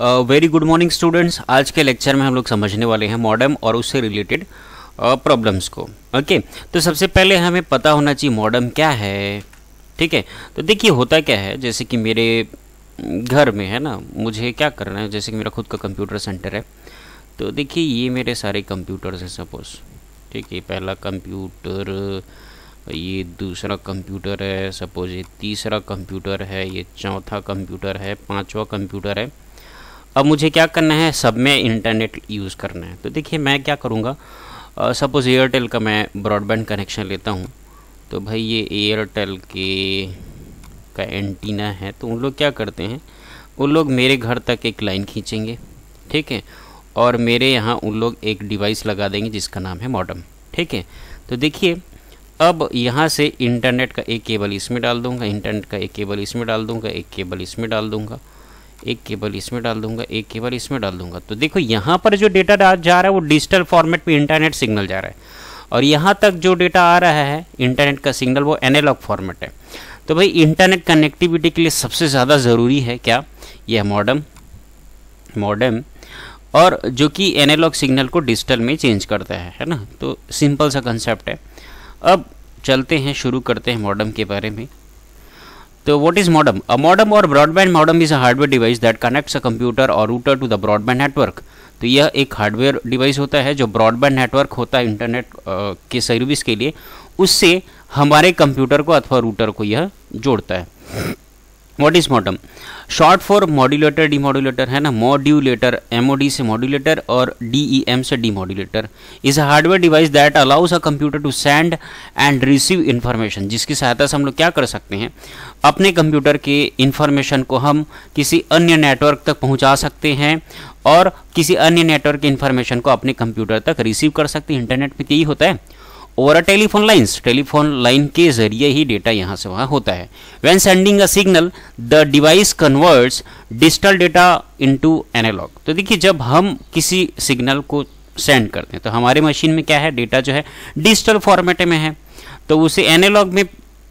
Very good morning students आज के lecture में हम लोग समझने वाले हैं मॉडर्म और उससे रिलेटेड प्रॉब्लम्स को। Okay okay? तो सबसे पहले हमें पता होना चाहिए मॉडर्म क्या है। ठीक है? तो देखिए, होता क्या है? जैसे कि मेरे घर में है ना, मुझे क्या करना है? जैसे कि मेरा खुद का कंप्यूटर सेंटर है। तो देखिए, ये मेरे सारे कंप्यूटर्स हैं सपोज़ ठीक है पहला कंप्यूटर ये दूसरा कंप्यूटर है सपोज़ ये तीसरा कंप्यूटर है, ये चौथा कंप्यूटर है, पांचवा कंप्यूटर है। अब मुझे क्या करना है? सब में इंटरनेट यूज़ करना है। तो देखिए, मैं क्या करूँगा? सपोज़ एयरटेल का मैं ब्रॉडबैंड कनेक्शन लेता हूँ। तो भाई, ये एयरटेल के का एंटीना है तो उन लोग क्या करते हैं? उन लोग मेरे घर तक एक लाइन खींचेंगे, ठीक है? और मेरे यहाँ उन लोग एक डिवाइस लगा देंगे, जिसका नाम है मॉडम ठीक है? तो देखिए, अब यहाँ से इंटरनेट का एक केबल इसमें डाल दूँगा इंटरनेट का एक केबल इसमें डाल दूँगा, एक केबल इसमें डाल दूँगा। एक केबल इसमें डाल दूँगा, एक केबल इसमें डाल दूँगा। तो देखो, यहाँ पर जो डेटा जा रहा है, वो डिजिटल फॉर्मेट पे इंटरनेट सिग्नल जा रहा है। और यहाँ तक जो डेटा आ रहा है, इंटरनेट का सिग्नल, वो एनालॉग फॉर्मेट है। तो भाई, इंटरनेट कनेक्टिविटी के लिए सबसे ज़्यादा ज़रूरी है क्या? यह मॉडम मॉडम और जो कि एनालॉग सिग्नल को डिजिटल में चेंज करता है है ना? तो सिंपल सा कंसेप्ट है। अब चलते हैं, शुरू करते हैं मॉडम के बारे में। तो what is modem a modem or broadband modem is a hardware device that connects a computer or router to the broadband network तो यह एक हार्डवेयर डिवाइस होता है जो ब्रॉडबैंड नेटवर्क होता है इंटरनेट के सर्विस के लिए। उससे हमारे कंप्यूटर को अथवा रूटर को यह जोड़ता है। What is modem short for modulator demodulator है ना? मॉड्यूलेटर एमओडी से मॉड्यूलेटर और डीईएम से demodulator is a hardware device that allows a computer to send and receive information जिसकी सहायता से हम लोग क्या कर सकते हैं? अपने कंप्यूटर के इन्फॉर्मेशन को हम किसी अन्य नेटवर्क तक पहुँचा सकते हैं और किसी अन्य नेटवर्क के इन्फॉर्मेशन को अपने कंप्यूटर तक रिसीव कर सकते हैं। इंटरनेट पर यही होता है? Over a telephone lines telephone line के ज़रिए ही डेटा यहाँ से वहाँ होता है। When sending a signal the device converts digital data into analogue तो देखिए, जब हम किसी सिग्नल को सेंड करते हैं तो हमारे मशीन में क्या है? डेटा जो है डिजिटल फॉर्मेट में है। तो उसे एनालॉग में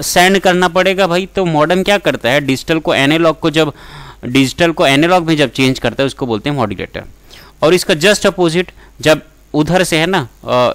सेंड करना पड़ेगा भाई। तो मॉडर्न क्या करता है? डिजिटल को एनालॉग को जब डिजिटल को एनालॉग में जब चेंज करता है, उसको बोलते हैं मॉड्यूलेटर और इसका जस्ट अपोजिट जब उधर से है ना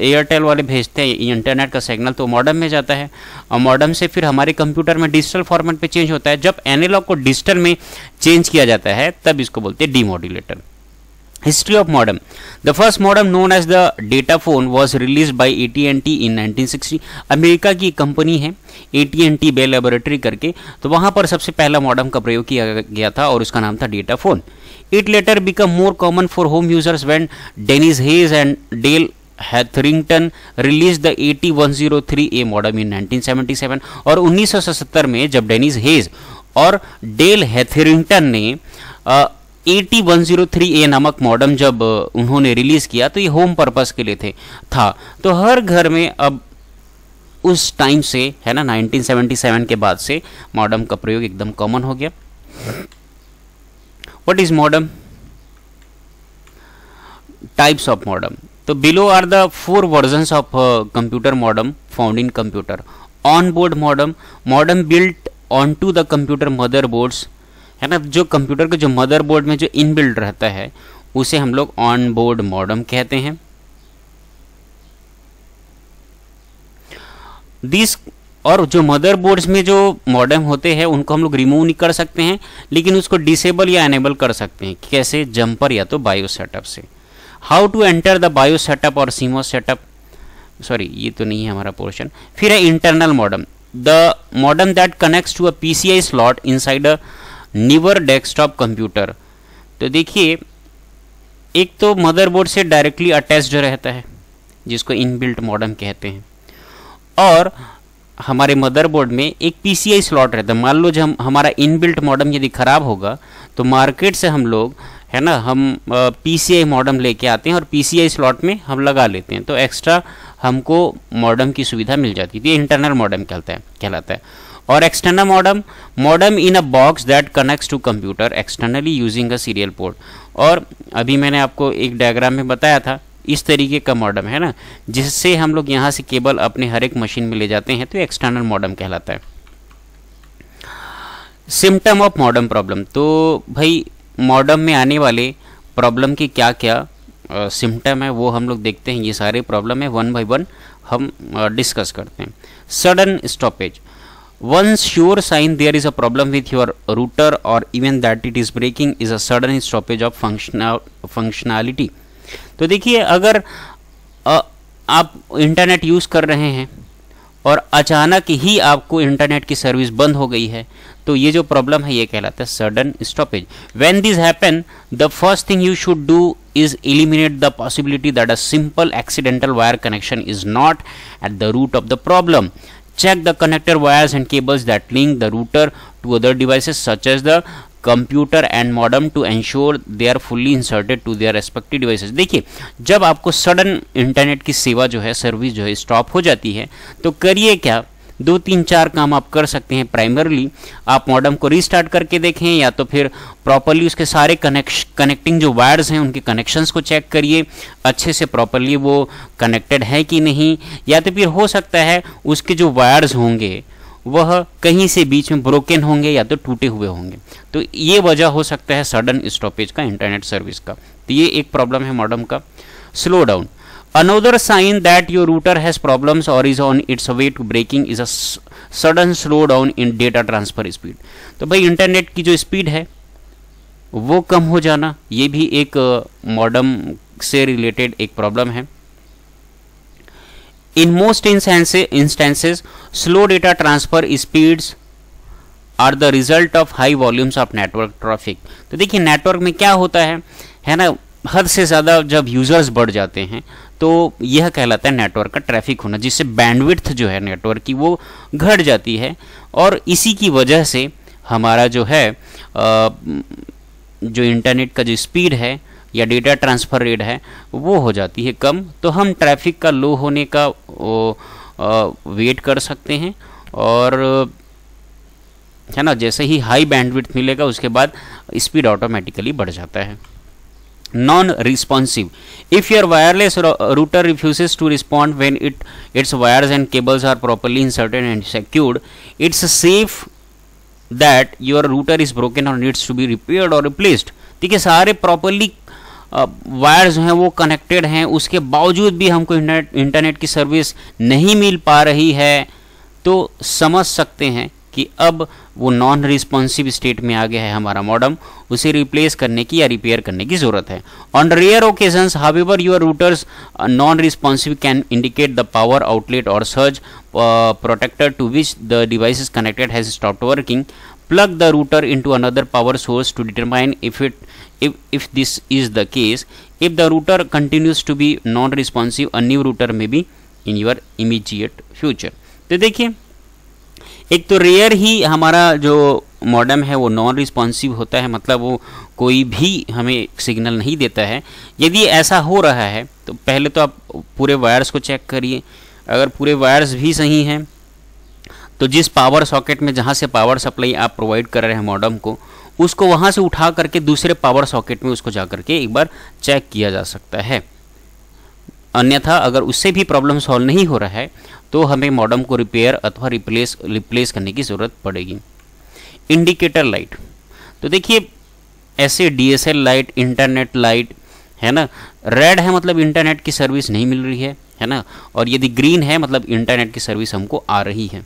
एयरटेल वाले भेजते हैं इंटरनेट का सिग्नल तो मॉडर्न में जाता है। और मॉडर्न से फिर हमारे कंप्यूटर में डिजिटल फॉर्मेट पे चेंज होता है। जब एनालॉग को डिजिटल में चेंज किया जाता है, तब इसको बोलते हैं demodulator first modem known as the data phone was release by A T N T in 1960 America की कंपनी है ए टी एन टी बे लेबोरेटरी करके। तो वहाँ पर सबसे पहला मॉडर्न का प्रयोग किया गया था और उसका नाम था data phone It later became more common for home users when Dennis Hayes and Dale Hetherington release the 8103A modem in 1977 और 1977 में जब डेनिस हेज और डेल हैथरिंगटन ने ए नामक मॉडम जब उन्होंने रिलीज़ किया तो ये होम पर्पज के लिए थे, था। तो हर घर में अब उस टाइम से, है ना 1977 के बाद से मॉडम का प्रयोग एकदम कॉमन हो गया। What is modem types of modem तो below are the four version of computer modem found in computer on board modem modem built on to the computer motherboards है ना? जो कंप्यूटर के, जो मदरबोर्ड में जो इनबिल्ड रहता है, उसे हम लोग ऑन बोर्ड मॉडम कहते हैं। दिस और जो मदरबोर्ड्स में जो मॉडर्म होते हैं, उनको हम लोग रिमूव नहीं कर सकते हैं, लेकिन उसको डिसेबल या एनेबल कर सकते हैं। कैसे? जंपर या तो बायो सेटअप से। How to enter the BIOS setup और सीमो सेटअप सॉरी ये तो नहीं है हमारा पोर्शन फिर है internal modem the modem that connects to a PCI slot inside a newer desktop computer. तो देखिए, एक तो मदरबोर्ड से डायरेक्टली अटैच्ड रहता है, जिसको इनबिल्ट मॉडर्म कहते हैं। और हमारे मदरबोर्ड में एक पीसीआई स्लॉट रहता है। मान लो जब हम, हमारा इनबिल्ट मॉडम यदि ख़राब होगा तो मार्केट से हम लोग, है ना, हम पी पीसीआई मॉडम लेके आते हैं और पीसीआई स्लॉट में हम लगा लेते हैं। तो एक्स्ट्रा हमको मॉडम की सुविधा मिल जाती है। ये इंटरनल मॉडम कहलाता है कहलाता है। और external modem modem in a box that connects to computer externally using a serial port और अभी मैंने आपको एक डायग्राम में बताया था, इस तरीके का मॉडम है ना, जिससे हम लोग यहाँ से केबल अपने हर एक मशीन में ले जाते हैं तो एक्सटर्नल मॉडम कहलाता है। सिम्टम ऑफ़ मॉडर्न प्रॉब्लम तो भाई मॉडम में आने वाले प्रॉब्लम के क्या क्या सिम्टम है, वो हम लोग देखते हैं। ये सारे प्रॉब्लम है वन बाई वन हम डिस्कस करते हैं। Sudden stoppage one sure sign there is a problem with your router or even that it is breaking is a sudden stoppage of functionality तो देखिए अगर आ, आप इंटरनेट यूज़ कर रहे हैं और अचानक ही आपको इंटरनेट की सर्विस बंद हो गई है तो ये जो प्रॉब्लम है ये कहलाता है sudden stoppage when this happen the first thing you should do is eliminate the possibility that a simple accidental wire connection is not at the root of the problem. Check the connector wires and cables that link the router to other devices, such as the computer and modem to ensure they are fully inserted to their respective devices देखिए, जब आपको sudden internet की सेवा जो है service जो है stop हो जाती है तो करिए क्या? दो तीन चार काम आप कर सकते हैं प्राइमरली आप मॉडम को रीस्टार्ट करके देखें या तो फिर प्रॉपरली उसके सारे कनेक्श कनेक्टिंग जो वायर्स हैं, उनके कनेक्शंस को चेक करिए। अच्छे से प्रॉपरली वो कनेक्टेड है कि नहीं? या तो फिर हो सकता है उसके जो वायर्स होंगे, वह कहीं से बीच में ब्रोकन होंगे या तो टूटे हुए होंगे। तो ये वजह हो सकता है सडन स्टॉपेज का इंटरनेट सर्विस का। तो ये एक प्रॉब्लम है मॉडम का। Slow down Another sign that your router has problems or is on its way to breaking is a sudden slowdown in data transfer speed. तो भाई इंटरनेट की जो स्पीड है, वो कम हो जाना, ये भी एक मॉडम से रिलेटेड एक प्रॉब्लम है in most instances slow data transfer speeds are the result of high volumes of network traffic तो देखिए नेटवर्क में क्या होता है है ना, हद से ज़्यादा जब यूज़र्स बढ़ जाते हैं तो यह कहलाता है नेटवर्क का ट्रैफ़िक होना, जिससे बैंडविड्थ जो है नेटवर्क की, वो घट जाती है। और इसी की वजह से हमारा जो है जो इंटरनेट का जो स्पीड है या डेटा ट्रांसफ़र रेट है, वो हो जाती है कम। तो हम ट्रैफ़िक का लो होने का वेट कर सकते हैं। और, है ना, जैसे ही हाई बैंडविड्थ मिलेगा, उसके बाद स्पीड ऑटोमेटिकली बढ़ जाता है। Non-responsive. If your wireless router refuses to respond when it its wires and cables are properly inserted and secured, it's safe that your router is broken or needs to be repaired or replaced. ठीक है सारे properly wires हैं वो connected हैं उसके बावजूद भी हमको इंटरनेट इंटरनेट की सर्विस नहीं मिल पा रही है तो समझ सकते हैं कि अब वो नॉन रिस्पॉन्सिव स्टेट में आ गया है हमारा मॉडम उसे रिप्लेस करने की या रिपेयर करने की ज़रूरत है। On rare occasion however your routers non responsive can indicate the power outlet or surge protector to which the device connected has stop working plug the router in to another power source to determine if it if if this is the case if the router continues to be non responsive a new router may be in your immediate future तो देखिए एक तो rare ही हमारा जो modem है, वो non responsive होता है मतलब वो कोई भी हमें सिग्नल नहीं देता है। यदि ऐसा हो रहा है तो पहले तो आप पूरे वायर्स को चेक करिए। अगर पूरे वायर्स भी सही हैं तो जिस पावर सॉकेट में जहाँ से पावर सप्लाई आप प्रोवाइड कर रहे हैं मॉडम को, उसको वहाँ से उठा करके दूसरे पावर सॉकेट में उसको जा करके एक बार चेक किया जा सकता है। अन्यथा अगर उससे भी प्रॉब्लम सॉल्व नहीं हो रहा है तो हमें मॉडम को रिपेयर अथवा रिप्लेस रिप्लेस करने की ज़रूरत पड़ेगी। इंडिकेटर लाइट तो देखिए, ऐसे डीएसएल लाइट इंटरनेट लाइट है ना? रेड है मतलब इंटरनेट की सर्विस नहीं मिल रही है है ना? और यदि ग्रीन है मतलब इंटरनेट की सर्विस हमको आ रही है।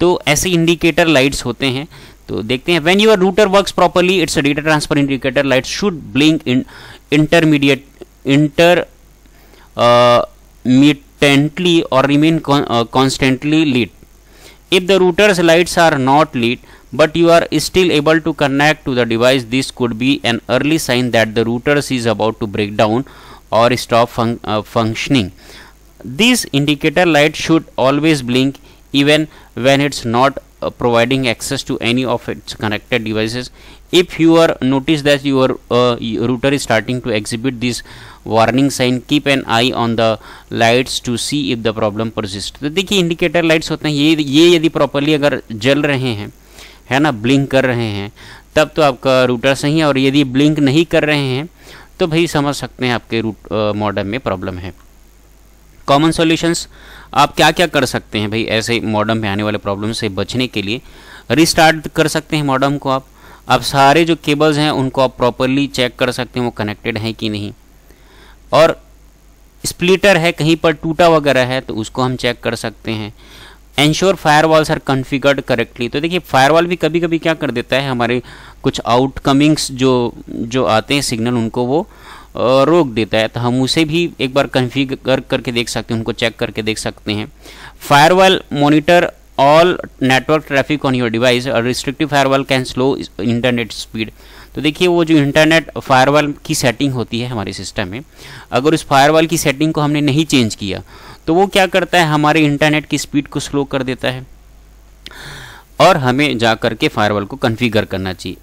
तो ऐसे इंडिकेटर लाइट्स होते हैं। तो देखते हैं when your router works properly its data transfer indicator light should blink in intermediate inter mitently or remain con uh, constantly lit. If the router's lights are not lit but you are still able to connect to the device, this could be an early sign that the router is about to break down or stop fun uh, functioning. This indicator light should always blink even when it's not uh, providing access to any of its connected devices if you are notice that your uh, router is starting to exhibit this warning sign keep an eye on the lights to see if the problem persist तो देखिए indicator lights होते हैं ये ये यदि properly अगर जल रहे हैं है ना ब्लिंक कर रहे हैं तब तो आपका रूटर सही है और यदि ब्लिंक नहीं कर रहे हैं तो भाई समझ सकते हैं आपके रूट मॉडम में प्रॉब्लम है कॉमन सॉल्यूशंस आप क्या क्या कर सकते हैं भाई ऐसे मॉडम में आने वाले प्रॉब्लम से बचने के लिए? रिस्टार्ट कर सकते हैं मॉडम को आप। आप सारे जो केबल्स हैं, उनको आप प्रॉपरली चेक कर सकते हैं, वो कनेक्टेड हैं कि नहीं। और स्प्लिटर है, कहीं पर टूटा वगैरह है तो उसको हम चेक कर सकते हैं। Ensure firewalls are configured correctly तो देखिए फायरवॉल भी कभी कभी क्या कर देता है, हमारे कुछ आउटकमिंग्स जो जो आते हैं सिग्नल उनको वो रोक देता है। तो हम उसे भी एक बार कन्फिगर करके देख सकते हैं, उनको चेक करके देख सकते हैं। Firewall monitor all network traffic on your device और restrictive firewall can slow internet speed तो देखिए, वो जो इंटरनेट फायरवॉल की सेटिंग होती है हमारे सिस्टम में, अगर उस फायरवॉल की सेटिंग को हमने नहीं चेंज किया तो वो क्या करता है? हमारे इंटरनेट की स्पीड को स्लो कर देता है। और हमें जा करके फायरवॉल को कन्फिगर करना चाहिए।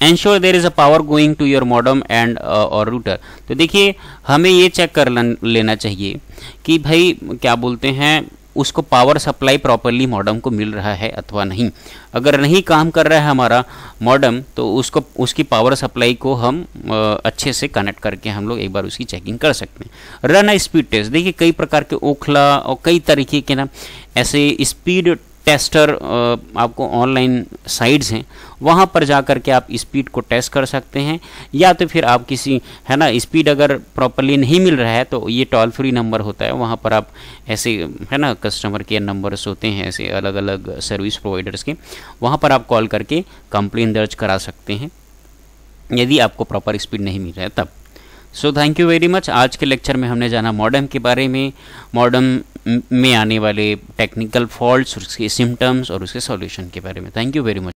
Ensure there is a power going to your modem and or router तो देखिए, हमें ये चेक कर लेना चाहिए कि भाई, क्या बोलते हैं, उसको पावर सप्लाई प्रॉपरली मॉडम को मिल रहा है अथवा नहीं। अगर नहीं काम कर रहा है हमारा मॉडम तो उसको, उसकी पावर सप्लाई को हम अच्छे से कनेक्ट करके हम लोग एक बार उसकी चेकिंग कर सकते हैं। रन स्पीड टेस्ट देखिए, कई प्रकार के ओखला और कई तरीके के ना, ऐसे स्पीड टेस्टर आपको ऑनलाइन साइट्स हैं, वहाँ पर जा कर के आप स्पीड को टेस्ट कर सकते हैं, या तो फिर आप किसी, है ना, स्पीड अगर प्रॉपरली नहीं मिल रहा है तो ये टोल फ्री नंबर होता है, वहाँ पर आप ऐसे, है ना, कस्टमर केयर नंबर्स होते हैं, ऐसे अलग अलग सर्विस प्रोवाइडर्स के, वहाँ पर आप कॉल करके कंप्लेन दर्ज करा सकते हैं, यदि आपको प्रॉपर स्पीड नहीं मिल रहा है, तब। So thank you very much आज के लेक्चर में हमने जाना मॉडर्म के बारे में। मॉडर्म में आने वाले टेक्निकल फॉल्ट्स उसके सिम्टम्स और उसके सॉल्यूशन के बारे में। Thank you very much